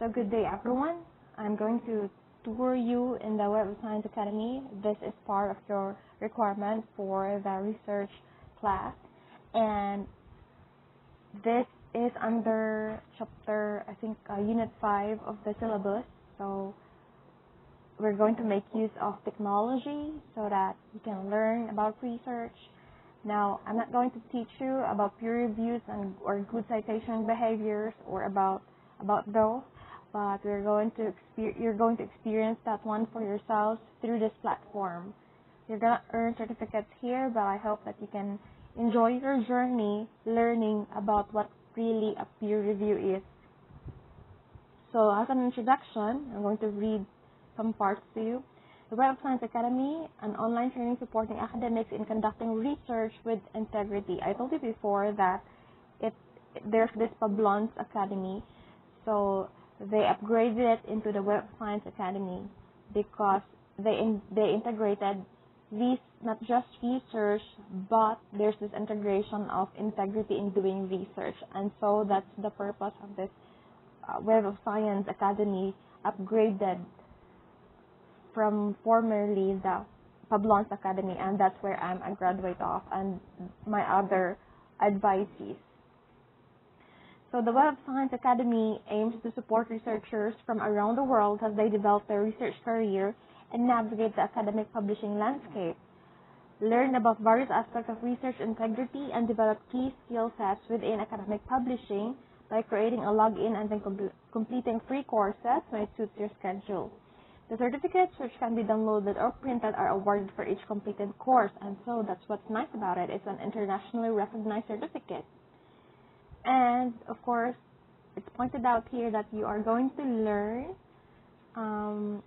So good day everyone. I'm going to tour you in the Web Science Academy. This is part of your requirement for the research class and this is under chapter I think uh, unit 5 of the syllabus. So we're going to make use of technology so that you can learn about research. Now, I'm not going to teach you about peer reviews and or good citation behaviors or about about those, but we're going to exper- you're going to experience that one for yourselves through this platform. You're gonna earn certificates here, but I hope that you can enjoy your journey learning about what really a peer review is. So, as an introduction, I'm going to read some parts to you. The Web of Science Academy, an online training supporting academics in conducting research with integrity. I told you before that it there's this Publons Academy, so they upgraded it into the Web Science Academy because they in, they integrated these not just research, but there's this integration of integrity in doing research, and so that's the purpose of this uh, Web of Science Academy upgraded from formerly the Publons Academy, and that's where I'm a graduate of, and my other advisees. So the Web of Science Academy aims to support researchers from around the world as they develop their research career and navigate the academic publishing landscape. Learn about various aspects of research integrity and develop key skill sets within academic publishing by creating a login and then com- completing free courses when it suits your schedule. The certificates, which can be downloaded or printed, are awarded for each completed course, and so that's what's nice about it. It's an internationally recognized certificate. And of course, it's pointed out here that you are going to learn um,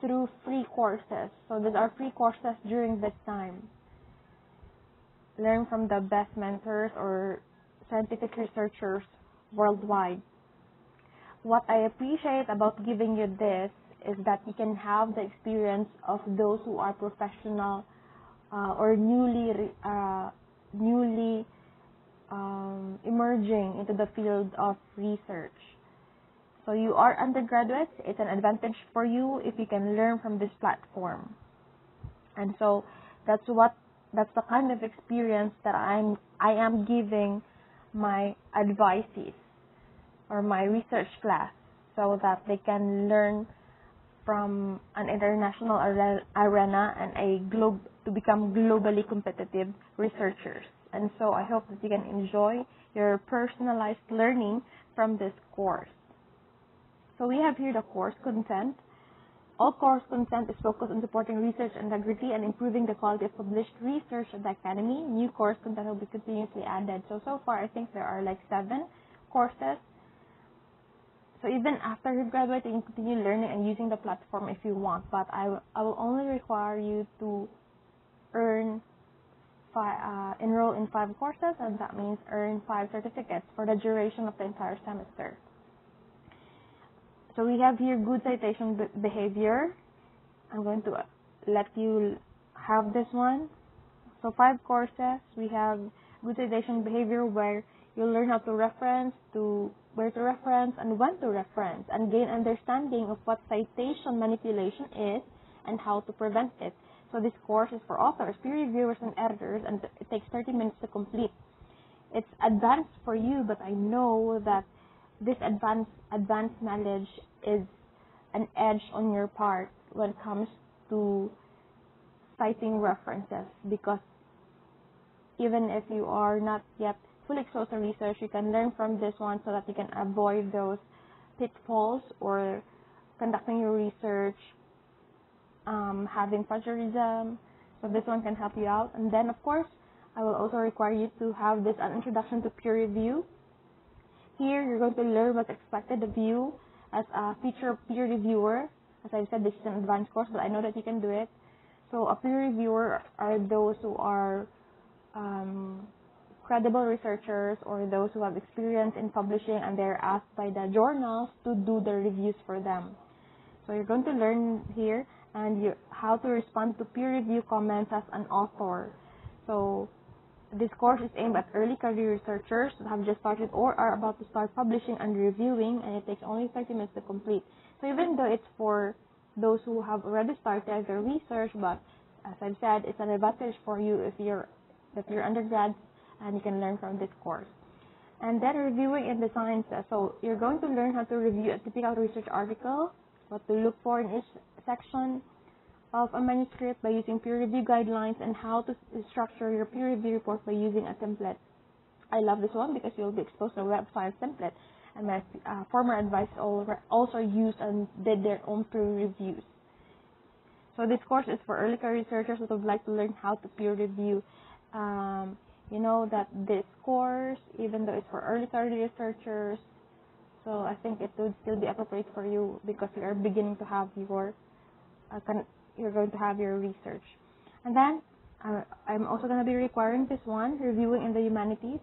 through free courses. So these are free courses during this time. Learn from the best mentors or scientific researchers worldwide. What I appreciate about giving you this is that you can have the experience of those who are professional uh, or newly uh, newly um, emerging into the field of research. So you are undergraduates. It's an advantage for you if you can learn from this platform. And so that's what that's the kind of experience that I'm I am giving my advisees or my research class so that they can learn from an international arena and a globe to become globally competitive researchers. And so I hope that you can enjoy your personalized learning from this course. So we have here the course content. All course content is focused on supporting research integrity and improving the quality of published research at the Academy. New course content will be continuously added. So, so far, I think there are like seven courses so even after you graduate, you can continue learning and using the platform if you want. But I, I will only require you to earn five, uh, enroll in five courses, and that means earn five certificates for the duration of the entire semester. So we have here good citation behavior. I'm going to let you have this one. So five courses. We have good citation behavior where you learn how to reference, to where to reference, and when to reference, and gain understanding of what citation manipulation is and how to prevent it. So this course is for authors, peer reviewers, and editors, and it takes 30 minutes to complete. It's advanced for you, but I know that this advanced advanced knowledge is an edge on your part when it comes to citing references because even if you are not yet fully exposed to research, you can learn from this one so that you can avoid those pitfalls or conducting your research, um, having plagiarism. So this one can help you out. And then, of course, I will also require you to have this an introduction to peer review. Here, you're going to learn what's expected of you as a future peer reviewer. As I said, this is an advanced course, but I know that you can do it. So, a peer reviewer are those who are um, credible researchers or those who have experience in publishing and they're asked by the journals to do the reviews for them. So you're going to learn here and how to respond to peer review comments as an author. So This course is aimed at early career researchers that have just started or are about to start publishing and reviewing, and it takes only 30 minutes to complete. So even though it's for those who have already started their research, but as I've said, it's an advantage for you if you're if you're undergrads and you can learn from this course. And then reviewing in the science. So you're going to learn how to review a typical research article, what to look for in each section of a manuscript by using peer review guidelines, and how to structure your peer review report by using a template. I love this one because you'll be exposed to a web science template, and my uh, former advisors also used and did their own peer reviews. So this course is for early career researchers that would like to learn how to peer review. Um, you know that this course, even though it's for early career researchers, so I think it would still be appropriate for you because you are beginning to have your, uh, you're going to have your research. And then uh, I'm also going to be requiring this one, reviewing in the humanities.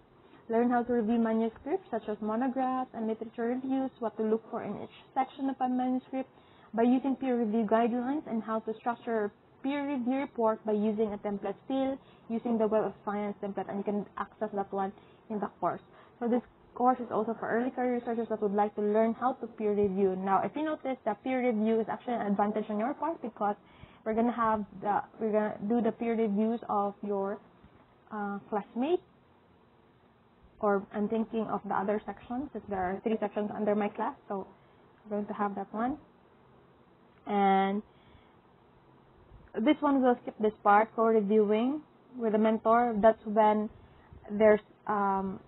Learn how to review manuscripts such as monographs and literature reviews, what to look for in each section of a manuscript by using peer review guidelines and how to structure peer review report by using a template still using the Web of Science template and you can access that one in the course. So this course is also for early career researchers that would like to learn how to peer review. Now, if you notice that peer review is actually an advantage on your part because we're gonna have the we're gonna do the peer reviews of your uh, classmates. Or I'm thinking of the other sections, if there are three sections under my class, so we're going to have that one. And this one will skip this part, co-reviewing with a mentor. That's when there's um,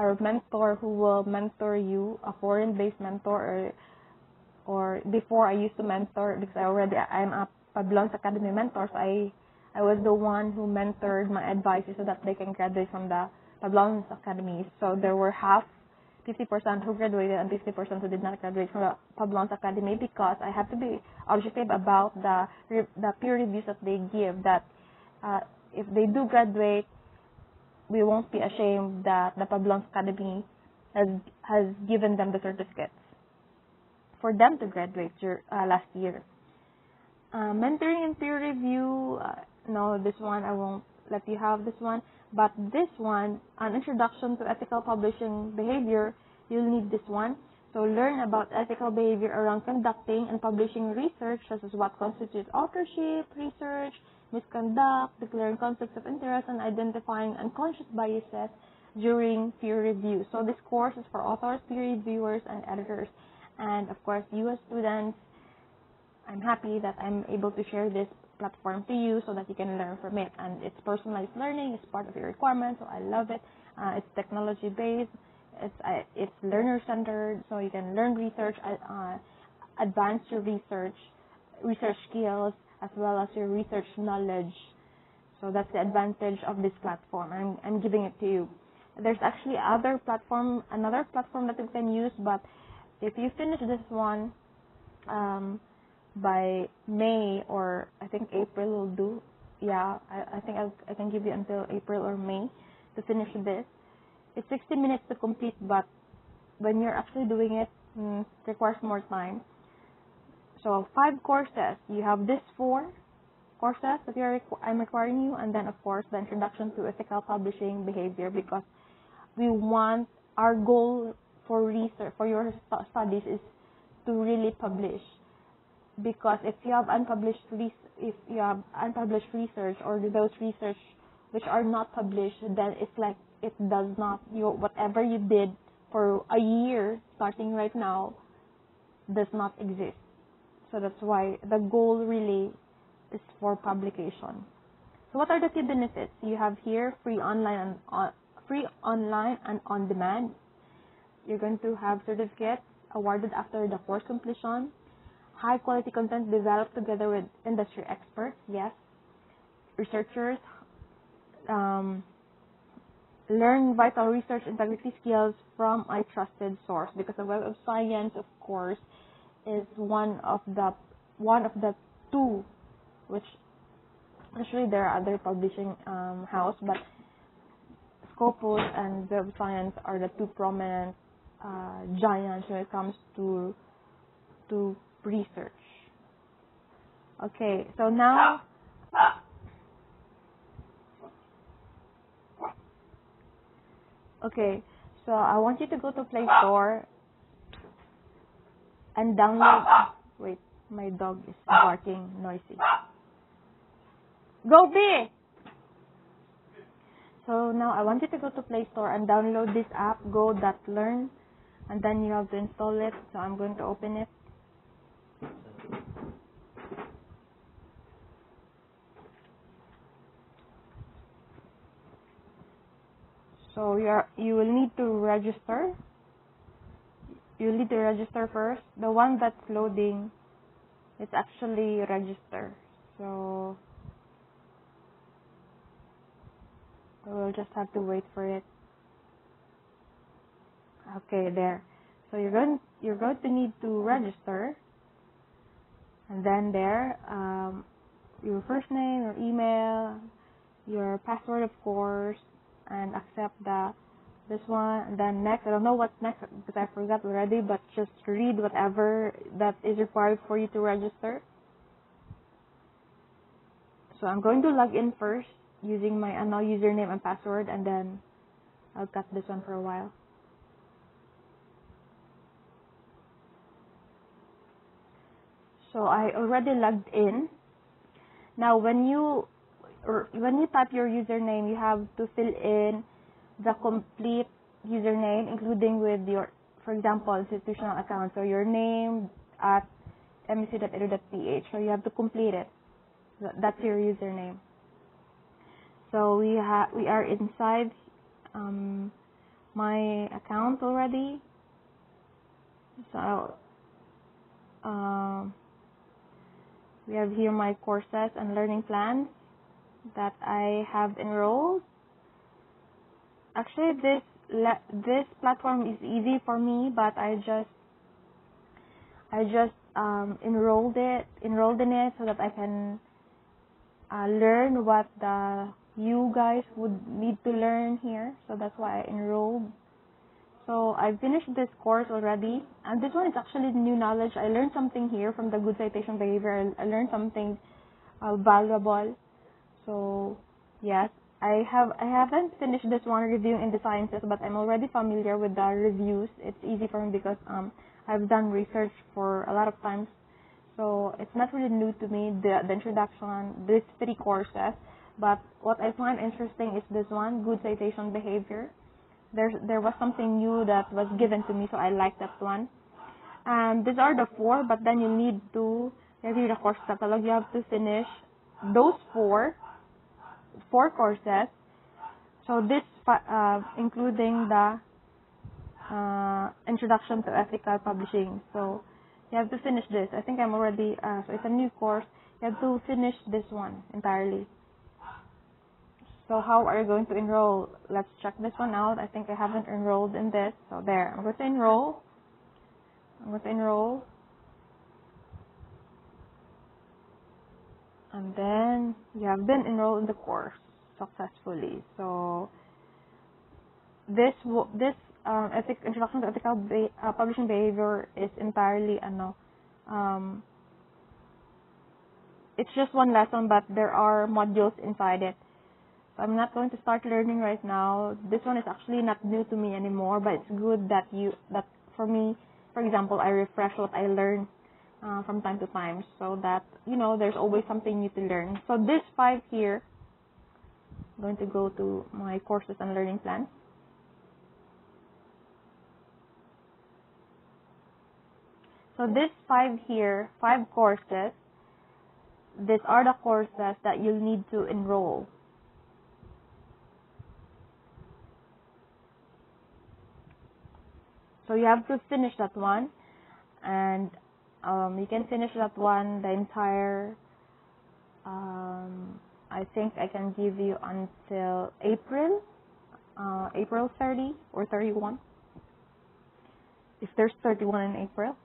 a mentor who will mentor you, a foreign-based mentor, or, or before I used to mentor because I already I'm a Publons Academy mentor. So I I was the one who mentored my advisors so that they can graduate from the Publons Academy. So there were half 50% who graduated and 50% who did not graduate from the Publons Academy because I have to be objective about the the peer reviews that they give. That uh, if they do graduate, we won't be ashamed that the Publons Academy has has given them the certificates for them to graduate uh, last year. Uh, mentoring and peer review, uh, no, this one I won't let you have this one. But this one, an introduction to ethical publishing behavior, you'll need this one. So learn about ethical behavior around conducting and publishing research, such as what constitutes authorship, research, misconduct, declaring conflicts of interest, and identifying unconscious biases during peer review. So this course is for authors, peer reviewers, and editors. And of course, you as students, I'm happy that I'm able to share this platform to you so that you can learn from it. And it's personalized learning. It's part of your requirement, so I love it. Uh, it's technology based. It's uh, it's learner centered, so you can learn research, uh, uh, advance your research, research skills as well as your research knowledge. So that's the advantage of this platform. I'm I'm giving it to you. There's actually other platform, another platform that you can use, but if you finish this one, um, by May or I think April will do. Yeah, I, I think I'll, I can give you until April or May to finish this. It's 60 minutes to complete, but when you're actually doing it, mm, it requires more time. So five courses. You have this four courses that you're, I'm requiring you, and then of course the introduction to ethical publishing behavior because we want our goal for research for your studies is to really publish because if you have unpublished if you have unpublished research or those research which are not published, then it's like it does not you whatever you did for a year starting right now does not exist. So that's why the goal really is for publication. So what are the key benefits? You have here free online and uh, free online and on demand. You're going to have certificates awarded after the course completion high quality content developed together with industry experts, yes, researchers, um, learn vital research integrity skills from a trusted source because the Web of Science, of course, is one of the one of the two, which actually there are other publishing um, house, but Scopus and Web of Science are the two prominent uh, giants when it comes to to research. Okay, so now Okay, so I want you to go to Play Store and download. Wait, my dog is barking noisy. Go B! So now I want you to go to Play Store and download this app, Go.Learn, and then you have to install it. So I'm going to open it. So you are you will need to register. You need to register first. The one that's loading, it's actually register. So we'll just have to wait for it. Okay, there. So you're going you're going to need to register, and then there, um, your first name, your email, your password, of course, and accept the this one and then next I don't know what's next because I forgot already but just read whatever that is required for you to register. So I'm going to log in first using my uh, unknown username and password and then I'll cut this one for a while. So I already logged in. Now when you when you type your username, you have to fill in the complete username, including with your, for example, institutional account. So your name at mec.edu.ph. So you have to complete it. That's your username. So we have we are inside um, my account already. So um, we have here my courses and learning plans that I have enrolled. Actually, this this platform is easy for me, but I just I just um, enrolled it enrolled in it so that I can uh, learn what the you guys would need to learn here. So that's why I enrolled. So I finished this course already, and this one is actually new knowledge. I learned something here from the good citation behavior. I learned something uh, valuable so yes, I have I haven't finished this one reviewing in the sciences, but I'm already familiar with the reviews. It's easy for me because um I've done research for a lot of times, so it's not really new to me the the introduction these three courses. But what I find interesting is this one, good citation behavior. There's there was something new that was given to me, so I like that one. And these are the four, but then you need to review the course catalog. You have to finish those four four courses. So this, uh, including the uh, introduction to ethical publishing. So you have to finish this. I think I'm already, uh, so it's a new course. You have to finish this one entirely. So how are you going to enroll? Let's check this one out. I think I haven't enrolled in this. So there, I'm going to enroll. I'm going to enroll. And then you have been enrolled in the course successfully. So this this um, ethic, introduction to ethical uh, publishing behavior is entirely ano, um, it's just one lesson, but there are modules inside it. So I'm not going to start learning right now. This one is actually not new to me anymore, but it's good that you that for me, for example, I refresh what I learned uh, from time to time so that you know there's always something new to learn. So this five here I'm going to go to my courses and learning plans so this five here five courses these are the courses that you'll need to enroll. So you have to finish that one and um, you can finish that one the entire um, I think I can give you until April uh, April 30 or 31 if there's 31 in April.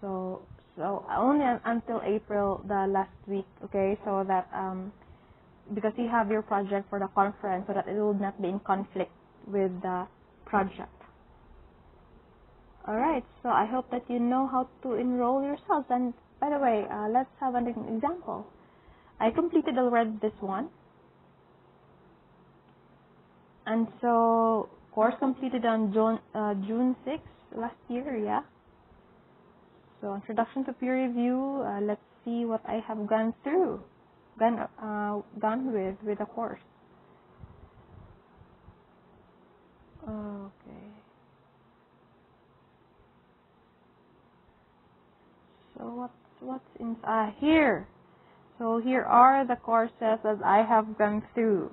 So so only until April the last week okay? So that um, because you have your project for the conference so that it will not be in conflict with the project Alright, so I hope that you know how to enroll yourselves. And by the way, uh, let's have an example. I completed already this one. And so, course completed on June, uh, June 6th last year, yeah. So, introduction to peer review. Uh, let's see what I have gone through, gone, uh, gone with with the course. Okay. So what's what's ah here? So here are the courses that I have gone through.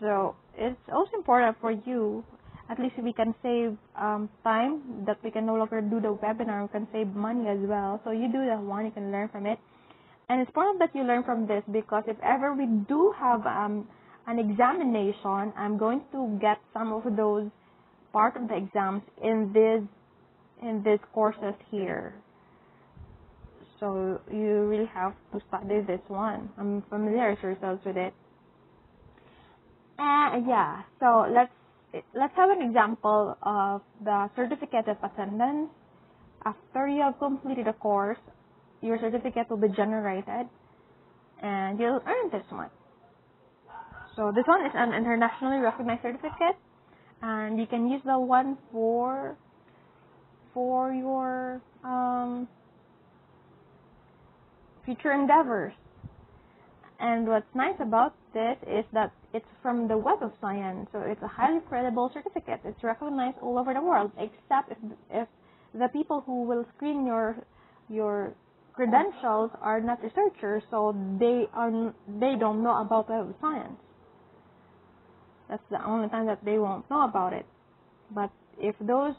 So it's also important for you. At least we can save um, time that we can no longer do the webinar. We can save money as well. So you do that one, you can learn from it. And it's important that you learn from this because if ever we do have um, an examination, I'm going to get some of those part of the exams in this in these courses here. So you really have to study this one. I'm familiar yourselves with it. And yeah, so let's let's have an example of the certificate of attendance. After you have completed a course, your certificate will be generated and you'll earn this one. So this one is an internationally recognized certificate and you can use the one for for your um, future endeavors. And what's nice about this is that it's from the Web of Science, so it's a highly credible certificate. It's recognized all over the world, except if, if the people who will screen your your credentials are not researchers, so they are they don't know about Web of Science. That's the only time that they won't know about it. But if those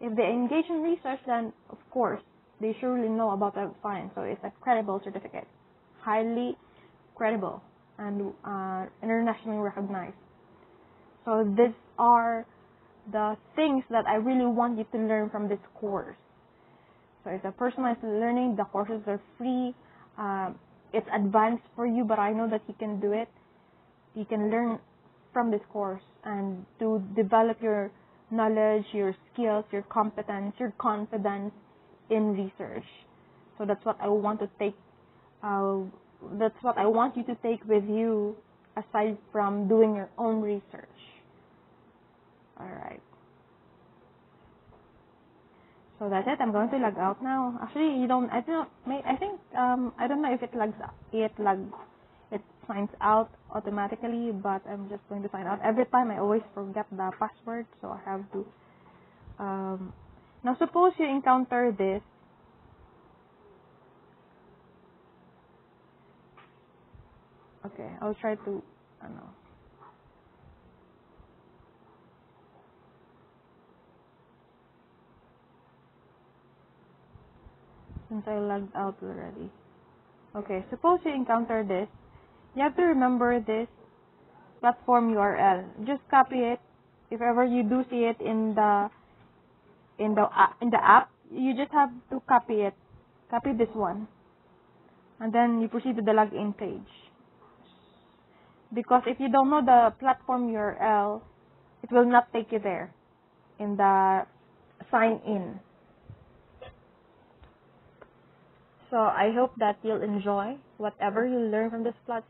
if they engage in research, then of course they surely know about the science. So it's a credible certificate, highly credible and uh, internationally recognized. So these are the things that I really want you to learn from this course. So it's a personalized learning. The courses are free. Um, it's advanced for you, but I know that you can do it. You can learn from this course and to develop your knowledge, your skills, your competence, your confidence, in research. So that's what I want to take. Uh, that's what I want you to take with you, aside from doing your own research. All right. So that's it. I'm going to log out now. Actually, you don't. I don't. I think. Um. I don't know if it logs. It logs. It signs out automatically, but I'm just going to sign out. Every time I always forget the password, so I have to. Um now suppose you encounter this Okay, I'll try to. Since I logged out already. Okay, suppose you encounter this. You have to remember this platform URL. Just copy it. If ever you do see it in the in the uh, in the app, you just have to copy it. Copy this one. And then you proceed to the login page. Because if you don't know the platform URL, it will not take you there in the sign in. So I hope that you'll enjoy whatever you learn from this platform.